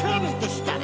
Train is the stunning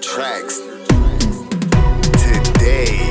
tracks today.